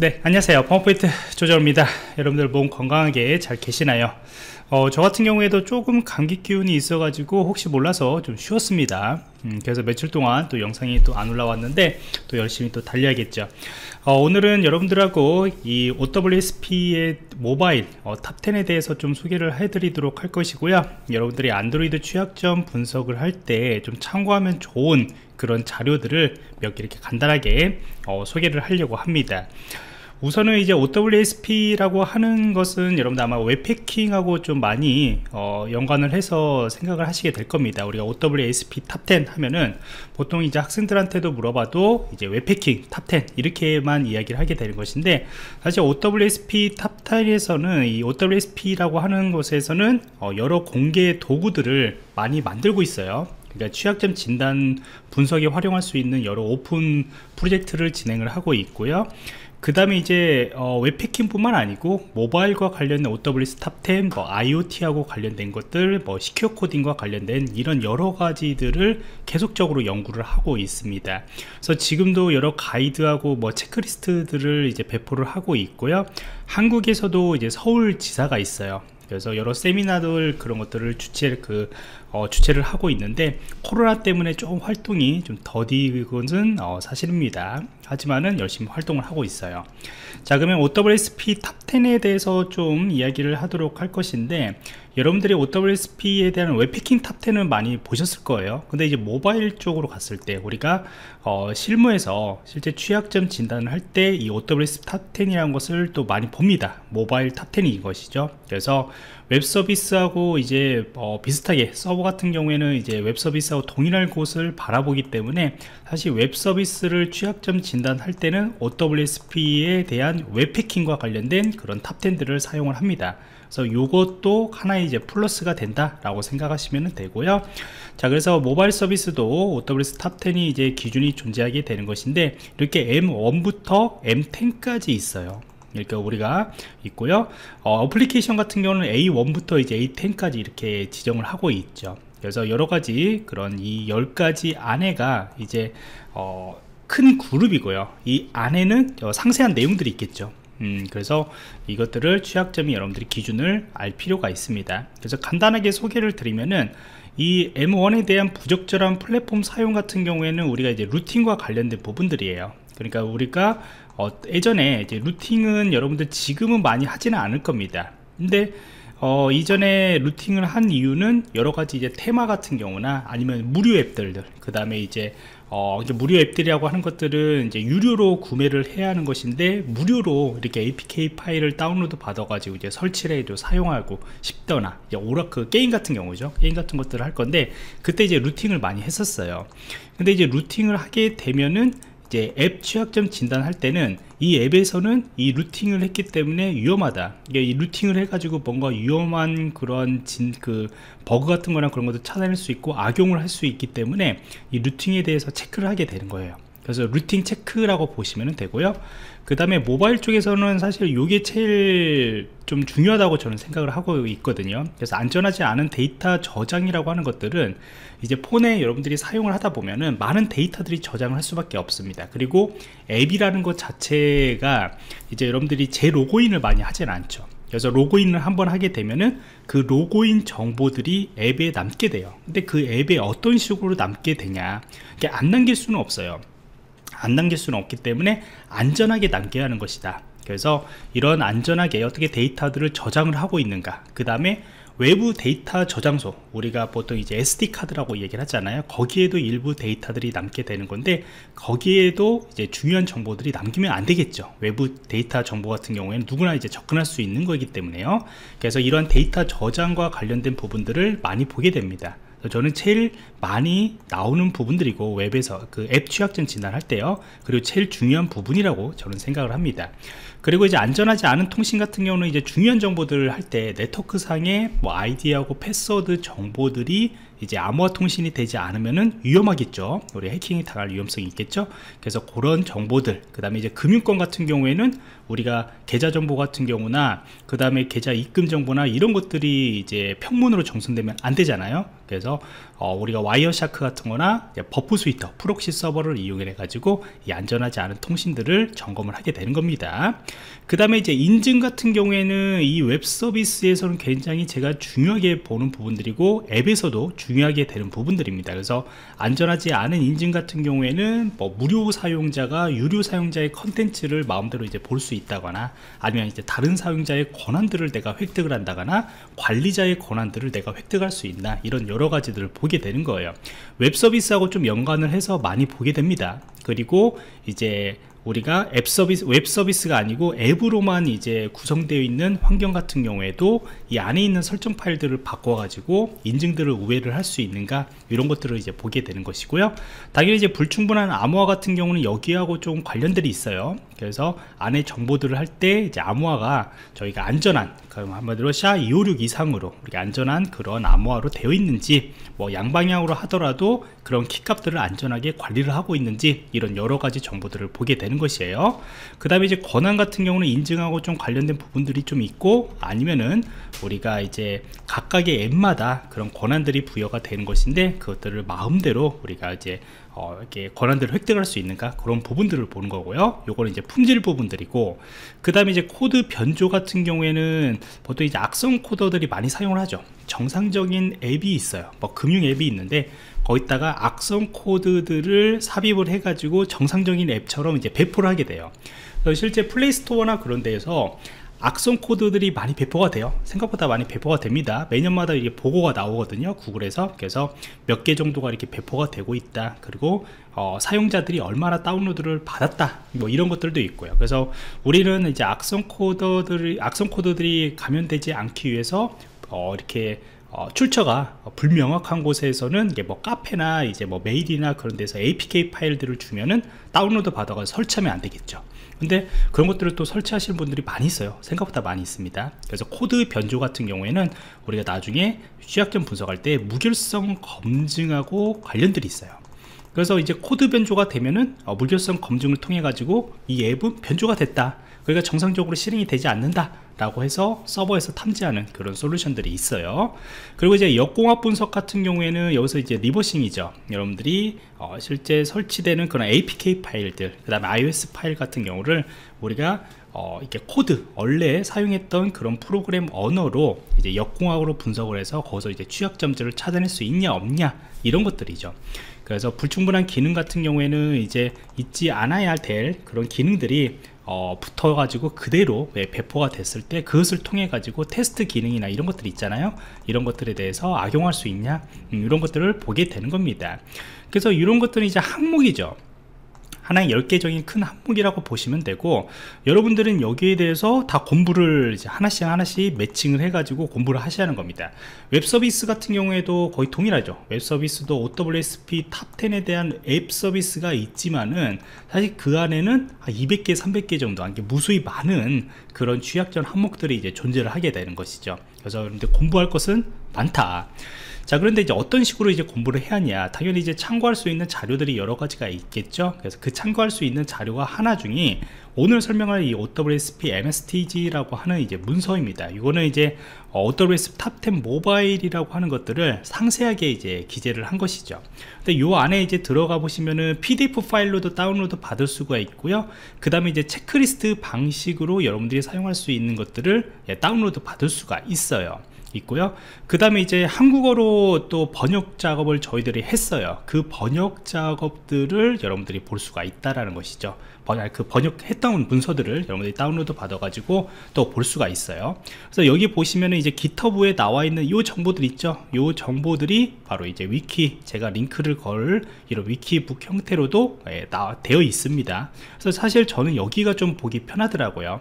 네 안녕하세요. 펌포인트 조정원입니다. 여러분들 몸 건강하게 잘 계시나요? 어, 저 같은 경우에도 조금 감기 기운이 있어 가지고 혹시 몰라서 좀 쉬었습니다. 음, 그래서 며칠 동안 또 영상이 또 안 올라왔는데 또 열심히 또 달려야겠죠. 어, 오늘은 여러분들하고 이 OWASP의 모바일 어, TOP 10에 대해서 좀 소개를 해드리도록 할 것이고요. 여러분들이 안드로이드 취약점 분석을 할 때 좀 참고하면 좋은 그런 자료들을 몇 개 이렇게 간단하게 어, 소개를 하려고 합니다 우선은 이제 OWASP라고 하는 것은 여러분들 아마 웹해킹하고 좀 많이 어, 연관을 해서 생각을 하시게 될 겁니다. 우리가 OWASP Top10 하면은 보통 이제 학생들한테도 물어봐도 이제 웹해킹 Top10 이렇게만 이야기를 하게 되는 것인데 사실 OWASP Top10에서는 이 OWASP라고 하는 곳에서는 어, 여러 공개 도구들을 많이 만들고 있어요. 그러니까 취약점 진단 분석에 활용할 수 있는 여러 오픈 프로젝트를 진행을 하고 있고요. 그 다음에 이제 어, 웹해킹 뿐만 아니고 모바일과 관련된 OWASP Top10 뭐 IoT하고 관련된 것들 뭐 secure 코딩과 관련된 이런 여러 가지들을 계속적으로 연구를 하고 있습니다. 그래서 지금도 여러 가이드하고 뭐 체크리스트들을 이제 배포를 하고 있고요. 한국에서도 이제 서울지사가 있어요 그래서 여러 세미나들 그런 것들을 주최 그 어, 주최를 하고 있는데 코로나 때문에 좀 활동이 좀 더딘 것은 어, 사실입니다. 하지만은 열심히 활동을 하고 있어요. 자 그러면 OWASP Top10에 대해서 좀 이야기를 하도록 할 것인데 여러분들이 OWASP에 대한 웹해킹 Top10은 많이 보셨을 거예요. 근데 이제 모바일 쪽으로 갔을 때 우리가 어, 실무에서 실제 취약점 진단을 할 때 이 OWASP Top10이라는 것을 또 많이 봅니다. 모바일 Top10인 것이죠. 그래서 웹 서비스하고 이제 어, 비슷하게 서버 같은 경우에는 이제 웹 서비스하고 동일한 곳을 바라보기 때문에 사실 웹 서비스를 취약점 진단할 때는 OWASP에 대한 웹해킹과 관련된 그런 Top10들을 사용을 합니다 그래서 이것도 하나의 이제 플러스가 된다라고 생각하시면 되고요. 자, 그래서 모바일 서비스도 OWS 탑10이 이제 기준이 존재하게 되는 것인데 이렇게 M1부터 M10까지 있어요. 이렇게 우리가 있고요. 어, 애플리케이션 같은 경우는 A1부터 이제 A10까지 이렇게 지정을 하고 있죠. 그래서 여러 가지 그런 이 10가지 안에가 이제 어, 큰 그룹이고요. 이 안에는 상세한 내용들이 있겠죠. 음, 그래서 이것들을 취약점이 여러분들이 기준을 알 필요가 있습니다. 그래서 간단하게 소개를 드리면은 이 M1에 대한 부적절한 플랫폼 사용 같은 경우에는 우리가 이제 rooting과 관련된 부분들이에요. 그러니까 우리가 어, 예전에 이제 rooting은 여러분들 지금은 많이 하지는 않을 겁니다. 근데 어, 이전에 rooting을 한 이유는 여러 가지 이제 테마 같은 경우나 아니면 무료 앱들 그 다음에 이제 어, 이제 무료 앱들이라고 하는 것들은 이제 유료로 구매를 해야 하는 것인데 무료로 이렇게 APK 파일을 다운로드 받아가지고 이제 설치를 해도 사용하고 싶거나 이제 오락 게임 같은 경우죠. 게임 같은 것들을 할 건데 그때 이제 rooting을 많이 했었어요. 근데 이제 rooting을 하게 되면은 이제 앱 취약점 진단할 때는 이 앱에서는 이 rooting을 했기 때문에 위험하다. 이게 이 rooting을 해가지고 뭔가 위험한 그런 진 그 버그 같은 거나 그런 것도 찾아낼 수 있고 악용을 할 수 있기 때문에 이 rooting에 대해서 체크를 하게 되는 거예요. 그래서 rooting 체크라고 보시면 되고요 그 다음에 모바일 쪽에서는 사실 이게 제일 좀 중요하다고 저는 생각을 하고 있거든요. 그래서 안전하지 않은 데이터 저장이라고 하는 것들은 이제 폰에 여러분들이 사용을 하다 보면은 많은 데이터들이 저장을 할 수밖에 없습니다. 그리고 앱이라는 것 자체가 이제 여러분들이 제 로그인을 많이 하진 않죠. 그래서 로그인을 한번 하게 되면은 그 로그인 정보들이 앱에 남게 돼요. 근데 그 앱에 어떤 식으로 남게 되냐 이게 안 남길 수는 없어요 안 남길 수는 없기 때문에 안전하게 남겨야 하는 것이다. 그래서 이런 안전하게 어떻게 데이터들을 저장을 하고 있는가? 그 다음에 외부 데이터 저장소 우리가 보통 이제 SD 카드라고 얘기를 하잖아요. 거기에도 일부 데이터들이 남게 되는 건데 거기에도 이제 중요한 정보들이 남기면 안 되겠죠. 외부 데이터 정보 같은 경우에는 누구나 이제 접근할 수 있는 거기 때문에요. 그래서 이런 데이터 저장과 관련된 부분들을 많이 보게 됩니다 저는 제일 많이 나오는 부분들이고 웹에서 그 앱 취약점 진단할 때요. 그리고 제일 중요한 부분이라고 저는 생각을 합니다. 그리고 이제 안전하지 않은 통신 같은 경우는 이제 중요한 정보들을 할 때 네트워크 상의 뭐 아이디하고 패스워드 정보들이 이제 암호화 통신이 되지 않으면은 위험하겠죠. 우리 해킹이 당할 위험성이 있겠죠. 그래서 그런 정보들 그 다음에 이제 금융권 같은 경우에는 우리가 계좌 정보 같은 경우나 그 다음에 계좌 입금 정보나 이런 것들이 이제 평문으로 전송되면 안 되잖아요. 그래서 어, 우리가 Wireshark 같은 거나 Burp Suite proxy 서버를 이용해 가지고 이 안전하지 않은 통신들을 점검을 하게 되는 겁니다. 그 다음에 이제 인증 같은 경우에는 이 웹 서비스에서는 굉장히 제가 중요하게 보는 부분들이고 앱에서도 중요하게 되는 부분들입니다. 그래서 안전하지 않은 인증 같은 경우에는 뭐 무료 사용자가 유료 사용자의 컨텐츠를 마음대로 이제 볼 수 있다거나 아니면 이제 다른 사용자의 권한들을 내가 획득을 한다거나 관리자의 권한들을 내가 획득할 수 있나 이런 여러 가지들을 보게 되는 거예요 웹 서비스하고 좀 연관을 해서 많이 보게 됩니다 그리고 이제 우리가 앱 서비스, 웹 서비스가 아니고 앱으로만 이제 구성되어 있는 환경 같은 경우에도 이 안에 있는 설정 파일들을 바꿔가지고 인증들을 우회를 할 수 있는가 이런 것들을 이제 보게 되는 것이고요. 당연히 이제 불충분한 암호화 같은 경우는 여기하고 좀 관련들이 있어요. 그래서 안에 정보들을 할 때 이제 암호화가 저희가 안전한 그럼 한마디로 SHA256 이상으로 우리가 안전한 그런 암호화로 되어 있는지 뭐 양방향으로 하더라도 그런 키값들을 안전하게 관리를 하고 있는지 이런 여러 가지 정보들을 보게 되는 것이에요. 그 다음에 이제 권한 같은 경우는 인증하고 좀 관련된 부분들이 좀 있고 아니면은 우리가 이제 각각의 앱마다 그런 권한들이 부여가 되는 것인데 그것들을 마음대로 우리가 이제 어, 이렇게 권한들을 획득할 수 있는가? 그런 부분들을 보는 거고요. 요거는 이제 품질 부분들이고 그 다음에 이제 코드 변조 같은 경우에는 보통 이제 악성 코드들이 많이 사용을 하죠. 정상적인 앱이 있어요. 뭐 금융 앱이 있는데 거기다가 악성 코드들을 삽입을 해 가지고 정상적인 앱처럼 이제 배포를 하게 돼요. 실제 플레이스토어나 그런 데에서 악성 코드들이 많이 배포가 돼요. 생각보다 많이 배포가 됩니다. 매년마다 이게 보고가 나오거든요 구글에서. 그래서 몇 개 정도가 이렇게 배포가 되고 있다. 그리고 어, 사용자들이 얼마나 다운로드를 받았다. 뭐 이런 것들도 있고요. 그래서 우리는 이제 악성 코드들이 악성 코드들이 감염되지 않기 위해서 어, 이렇게 어, 출처가 불명확한 곳에서는 이게 뭐 카페나 이제 뭐 메일이나 그런 데서 APK 파일들을 주면은 다운로드 받아가 설치하면 안 되겠죠. 근데 그런 것들을 또 설치하시는 분들이 많이 있어요. 생각보다 많이 있습니다. 그래서 코드 변조 같은 경우에는 우리가 나중에 취약점 분석할 때 무결성 검증하고 관련들이 있어요. 그래서 이제 코드 변조가 되면은 어, 무결성 검증을 통해 가지고 이 앱은 변조가 됐다 그러니까 정상적으로 실행이 되지 않는다 라고 해서 서버에서 탐지하는 그런 솔루션들이 있어요. 그리고 이제 역공학 분석 같은 경우에는 여기서 이제 reversing이죠. 여러분들이 어, 실제 설치되는 그런 APK 파일들 그 다음에 iOS 파일 같은 경우를 우리가 어, 이렇게 코드 원래 사용했던 그런 프로그램 언어로 이제 역공학으로 분석을 해서 거기서 이제 취약점들을 찾아낼 수 있냐 없냐 이런 것들이죠. 그래서 불충분한 기능 같은 경우에는 이제 있지 않아야 될 그런 기능들이 어, 붙어 가지고 그대로 예, 배포가 됐을 때 그것을 통해 가지고 테스트 기능이나 이런 것들 있잖아요. 이런 것들에 대해서 악용할 수 있냐 음, 이런 것들을 보게 되는 겁니다. 그래서 이런 것들은 이제 항목이죠 하나의 10개적인 큰 항목이라고 보시면 되고 여러분들은 여기에 대해서 다 공부를 하나씩 하나씩 매칭을 해가지고 공부를 하셔야 하는 겁니다. 웹 서비스 같은 경우에도 거의 동일하죠. 웹 서비스도 OWASP top 10에 대한 앱 서비스가 있지만은 사실 그 안에는 200개 300개 정도 한게 무수히 많은 그런 취약점 항목들이 이제 존재를 하게 되는 것이죠. 그래서 여러분들 공부할 것은 많다 자 그런데 이제 어떤 식으로 이제 공부를 해야 하냐? 당연히 이제 참고할 수 있는 자료들이 여러 가지가 있겠죠. 그래서 그 참고할 수 있는 자료가 하나 중에 오늘 설명할 이 OWASP MSTG라고 하는 이제 문서입니다. 이거는 이제 OWS 탑10 모바일이라고 하는 것들을 상세하게 이제 기재를 한 것이죠. 근데 요 안에 이제 들어가 보시면은 PDF 파일로도 다운로드 받을 수가 있고요. 그 다음에 이제 체크리스트 방식으로 여러분들이 사용할 수 있는 것들을 예, 다운로드 받을 수가 있어요 있고요. 그 다음에 이제 한국어로 또 번역 작업을 저희들이 했어요. 그 번역 작업들을 여러분들이 볼 수가 있다라는 것이죠. 그 번역했던 문서들을 여러분들이 다운로드 받아 가지고 또 볼 수가 있어요. 그래서 여기 보시면은 이제 기터브에 나와 있는 이 정보들 있죠? 이 정보들이 바로 이제 위키 제가 링크를 걸 이런 위키북 형태로도 예, 나, 되어 있습니다. 그래서 사실 저는 여기가 좀 보기 편하더라고요.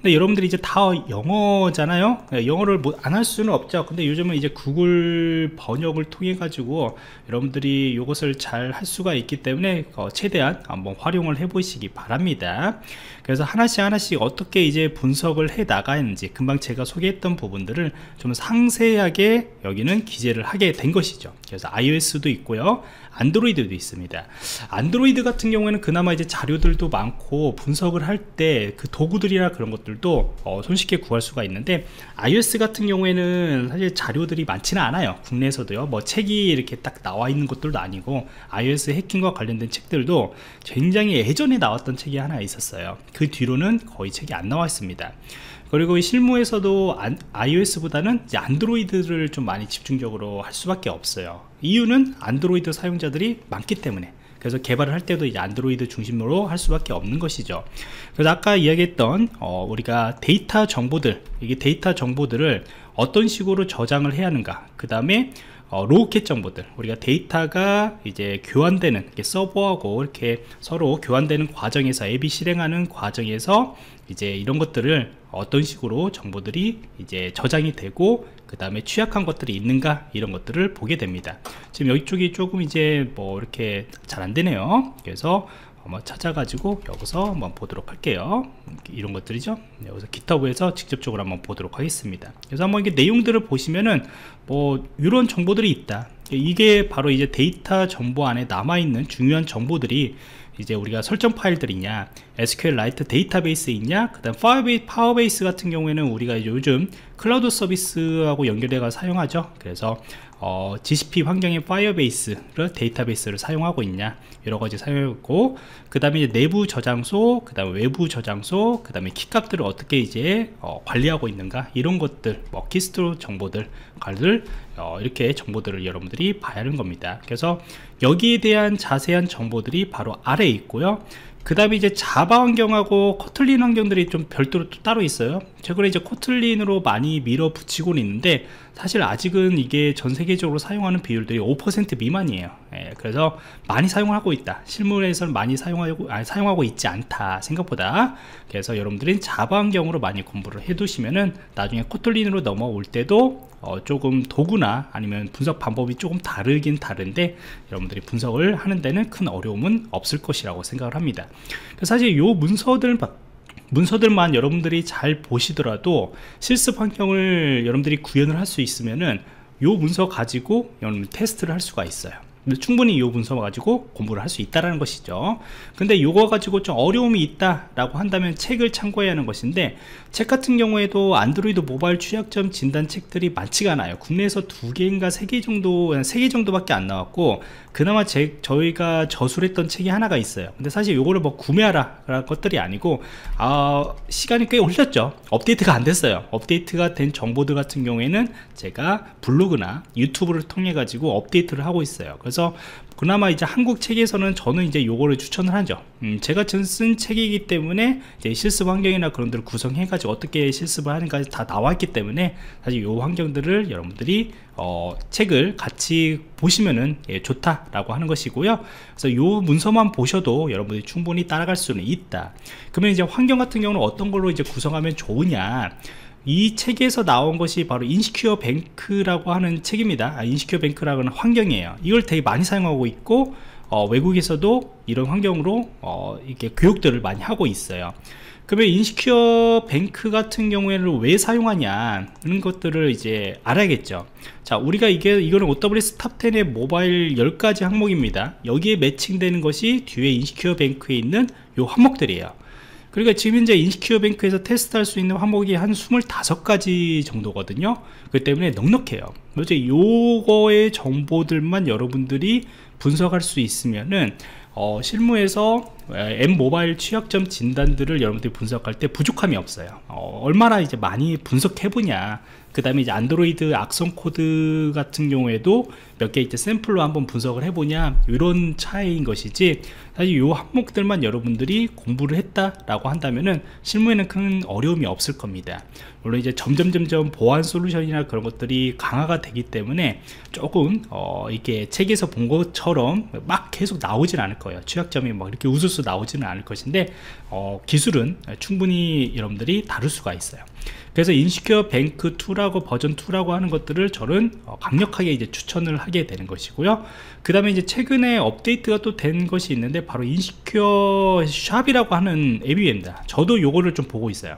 근데 여러분들이 이제 다 영어잖아요? 예, 영어를 뭐 안 할 수는 없죠. 근데 요즘은 이제 구글 번역을 통해 가지고 여러분들이 이것을 잘 할 수가 있기 때문에 어, 최대한 한번 활용을 해 보시기 바랍니다. 그래서 하나씩 하나씩 어떻게 이제 분석을 해 나가는지 금방 제가 소개했던 부분들을 좀 상세하게 여기는 기재를 하게 된 것이죠. 그래서 iOS도 있고요. 안드로이드도 있습니다. 안드로이드 같은 경우에는 그나마 이제 자료들도 많고 분석을 할 때 그 도구들이나 그런 것들도 어, 손쉽게 구할 수가 있는데 iOS 같은 경우에는 보면은 사실 자료들이 많지는 않아요. 국내에서도요. 뭐 책이 이렇게 딱 나와 있는 것들도 아니고 iOS 해킹과 관련된 책들도 굉장히 예전에 나왔던 책이 하나 있었어요. 그 뒤로는 거의 책이 안 나와 있습니다. 그리고 실무에서도 안, iOS보다는 안드로이드를 좀 많이 집중적으로 할 수밖에 없어요. 이유는 안드로이드 사용자들이 많기 때문에 그래서 개발을 할 때도 이제 안드로이드 중심으로 할 수밖에 없는 것이죠. 그래서 아까 이야기했던 어, 우리가 데이터 정보들 이게 데이터 정보들을 어떤 식으로 저장을 해야 하는가 그 다음에 어, 로켓 정보들 우리가 데이터가 이제 교환되는 서버하고 이렇게 서로 교환되는 과정에서 앱이 실행하는 과정에서 이제 이런 것들을 어떤 식으로 정보들이 이제 저장이 되고 그 다음에 취약한 것들이 있는가 이런 것들을 보게 됩니다. 지금 이쪽이 조금 이제 뭐 이렇게 잘 안 되네요. 그래서 한번 찾아가지고 여기서 한번 보도록 할게요. 이런 것들이죠? 여기서 기타브에서 직접적으로 한번 보도록 하겠습니다. 그래서 한번 이게 내용들을 보시면은 뭐 이런 정보들이 있다. 이게 바로 이제 데이터 정보 안에 남아있는 중요한 정보들이 이제 우리가 설정 파일들이냐 SQLite 데이터베이스 있냐 그 다음 Firebase 같은 경우에는 우리가 요즘 클라우드 서비스하고 연결해가 사용하죠. 그래서 어, GCP 환경의 Firebase를 데이터베이스를 사용하고 있냐 여러 가지 사용하고 그 다음에 내부 저장소 그 다음에 외부 저장소 그 다음에 키값들을 어떻게 이제 어, 관리하고 있는가 이런 것들 뭐 keystore 정보들 을 어, 이렇게 정보들을 여러분들이 봐야 하는 겁니다. 그래서 여기에 대한 자세한 정보들이 바로 아래에 있고요. 그 다음에 이제 자바 환경하고 코틀린 환경들이 좀 별도로 또 따로 있어요. 최근에 이제 코틀린으로 많이 밀어붙이고 있는데 사실 아직은 이게 전 세계적으로 사용하는 비율들이 5% 미만이에요. 예, 그래서 많이 사용하고 있다. 실무에서는 많이 사용하고 아니, 사용하고 있지 않다 생각보다. 그래서 여러분들은 자바 환경으로 많이 공부를 해 두시면은 나중에 코틀린으로 넘어올 때도 어, 조금 도구나 아니면 분석 방법이 조금 다르긴 다른데 여러분들이 분석을 하는 데는 큰 어려움은 없을 것이라고 생각을 합니다. 사실 요 문서들 문서들만 여러분들이 잘 보시더라도 실습 환경을 여러분들이 구현을 할 수 있으면은 요 문서 가지고 여러분 테스트를 할 수가 있어요. 충분히 이 문서 가지고 공부를 할 수 있다라는 것이죠. 근데 이거 가지고 좀 어려움이 있다 라고 한다면 책을 참고해야 하는 것인데 책 같은 경우에도 안드로이드 모바일 취약점 진단 책들이 많지가 않아요. 국내에서 두 개인가 세 개 정도 세 개 정도밖에 안 나왔고 그나마 제, 저희가 저술했던 책이 하나가 있어요. 근데 사실 요거를 뭐 구매하라 라는 것들이 아니고 아, 시간이 꽤 올렸죠. 업데이트가 안 됐어요. 업데이트가 된 정보들 같은 경우에는 제가 블로그나 유튜브를 통해 가지고 업데이트를 하고 있어요. 그래서 그나마 이제 한국 책에서는 저는 이제 요거를 추천을 하죠 음, 제가 쓴 책이기 때문에 이제 실습 환경이나 그런 데를 구성해 가지고 어떻게 실습을 하는가 다 나왔기 때문에 사실 요 환경들을 여러분들이 어, 책을 같이 보시면은 예, 좋다라고 하는 것이고요. 그래서 요 문서만 보셔도 여러분들이 충분히 따라갈 수는 있다. 그러면 이제 환경 같은 경우는 어떤 걸로 이제 구성하면 좋으냐? 이 책에서 나온 것이 바로 인시큐어 뱅크라고 하는 책입니다. 아, 인시큐어 뱅크라고 하는 환경이에요. 이걸 되게 많이 사용하고 있고 어, 외국에서도 이런 환경으로 어, 이렇게 교육들을 많이 하고 있어요. 그러면 인시큐어 뱅크 같은 경우에는 왜 사용하냐 하는 것들을 이제 알아야겠죠 자 우리가 이게 이거는 OWS 탑10의 모바일 10가지 항목입니다 여기에 매칭되는 것이 뒤에 인시큐어 뱅크에 있는 요 항목들이에요 그러니까 지금 현재 인시큐어 뱅크에서 테스트할 수 있는 항목이 한 25가지 정도거든요. 그 때문에 넉넉해요. 그래서 요거의 정보들만 여러분들이 분석할 수 있으면은 어, 실무에서 M 모바일 취약점 진단들을 여러분들이 분석할 때 부족함이 없어요. 어, 얼마나 이제 많이 분석해 보냐 그 다음에 이제 안드로이드 악성 코드 같은 경우에도 몇 개 이제 샘플로 한번 분석을 해보냐 이런 차이인 것이지 사실 이 항목들만 여러분들이 공부를 했다라고 한다면은 실무에는 큰 어려움이 없을 겁니다 물론 이제 점점 점점 보안 솔루션이나 그런 것들이 강화가 되기 때문에 조금 어 이게 책에서 본 것처럼 막 계속 나오진 않을 거예요. 취약점이 뭐 이렇게 우수수 나오지는 않을 것인데 어 기술은 충분히 여러분들이 다룰 수가 있어요. 그래서 인시큐어 뱅크 2라고 버전 2라고 하는 것들을 저는 어, 강력하게 이제 추천을 하게 되는 것이고요. 그 다음에 이제 최근에 업데이트가 또 된 것이 있는데 바로 인시큐어 샵이라고 하는 앱입니다. 저도 요거를 좀 보고 있어요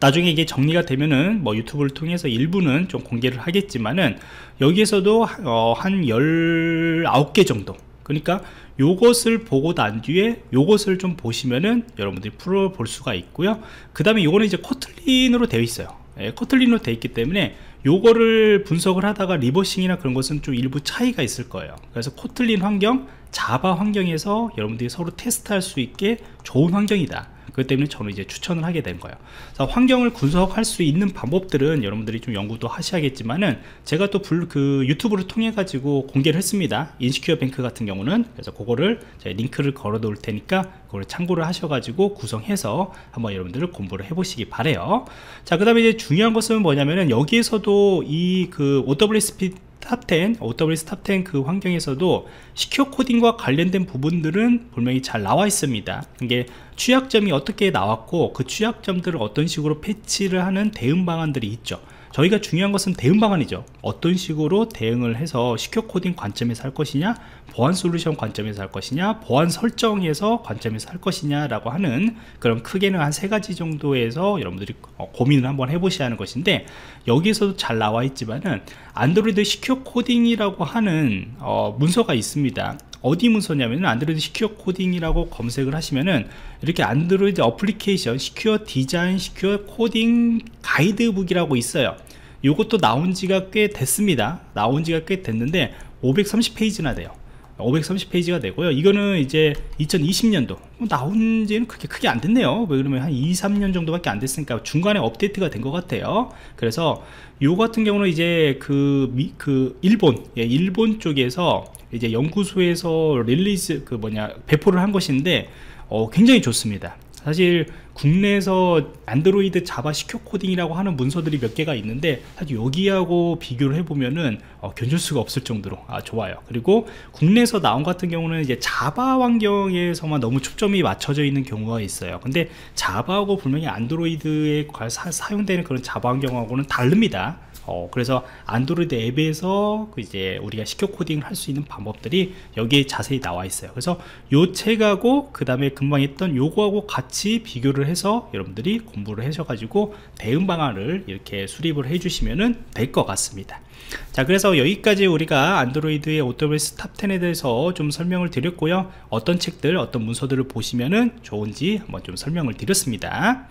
나중에 이게 정리가 되면은 뭐 유튜브를 통해서 일부는 좀 공개를 하겠지만은 여기에서도 어, 한 19개 정도. 그러니까 요것을 보고 난 뒤에 요것을 좀 보시면은 여러분들이 풀어 볼 수가 있고요. 그 다음에 요거는 이제 Kotlin으로 되어 있어요. 예, Kotlin으로 돼 있기 때문에 요거를 분석을 하다가 reversing이나 그런 것은 좀 일부 차이가 있을 거예요. 그래서 Kotlin 환경 Java 환경에서 여러분들이 서로 테스트할 수 있게 좋은 환경이다 그렇기 때문에 저는 이제 추천을 하게 된 거예요. 그래서 환경을 분석할 수 있는 방법들은 여러분들이 좀 연구도 하셔야겠지만은 제가 또 그 유튜브를 통해 가지고 공개를 했습니다. InsecureBank 같은 경우는. 그래서 그거를 링크를 걸어 놓을 테니까 그걸 참고를 하셔 가지고 구성해서 한번 여러분들을 공부를 해 보시기 바래요. 자 그 다음에 이제 중요한 것은 뭐냐면은 여기에서도 이 그 OWSP 탑10, OWS 탑10 그 환경에서도 secure coding과 관련된 부분들은 분명히 잘 나와 있습니다. 이게 취약점이 어떻게 나왔고 그 취약점들을 어떤 식으로 패치를 하는 대응 방안들이 있죠. 저희가 중요한 것은 대응 방안이죠. 어떤 식으로 대응을 해서 secure coding 관점에서 할 것이냐 보안 솔루션 관점에서 할 것이냐 보안 설정에서 관점에서 할 것이냐 라고 하는 그런 크게는 한 세 가지 정도에서 여러분들이 어, 고민을 한번 해보셔야 하는 것인데 여기서도 잘 나와 있지만은 안드로이드 secure coding이라고 하는 어, 문서가 있습니다. 어디 문서냐면 안드로이드 secure coding이라고 검색을 하시면은 이렇게 안드로이드 application secure design secure coding 가이드북이라고 있어요 이것도 나온 지가 꽤 됐습니다. 나온 지가 꽤 됐는데 530페이지나 돼요. 530페이지가 되고요. 이거는 이제 2020년도. 뭐 나온 지는 그렇게 크게 안 됐네요. 왜 그러면 한 2, 3년 정도밖에 안 됐으니까 중간에 업데이트가 된 것 같아요. 그래서 요 같은 경우는 이제 그, 미, 그 일본 예, 일본 쪽에서 이제 연구소에서 release 그 뭐냐 배포를 한 것인데 어, 굉장히 좋습니다. 사실 국내에서 안드로이드 Java secure coding이라고 하는 문서들이 몇 개가 있는데 사실 여기하고 비교를 해보면은 어, 견줄 수가 없을 정도로 아, 좋아요. 그리고 국내에서 나온 같은 경우는 이제 Java 환경에서만 너무 초점이 맞춰져 있는 경우가 있어요. 근데 자바하고 분명히 안드로이드에 사 용되는 그런 자바 환경하고는 다릅니다 어, 그래서 안드로이드 앱에서 그 이제 우리가 secure 코딩을 할 수 있는 방법들이 여기에 자세히 나와 있어요. 그래서 요 책하고 그 다음에 금방 했던 요거하고 같이 비교를 해서 여러분들이 공부를 하셔 가지고 대응 방안을 이렇게 수립을 해 주시면 될 것 같습니다. 자 그래서 여기까지 우리가 안드로이드의 OWASP TOP10에 대해서 좀 설명을 드렸고요. 어떤 책들 어떤 문서들을 보시면 좋은지 한번 좀 설명을 드렸습니다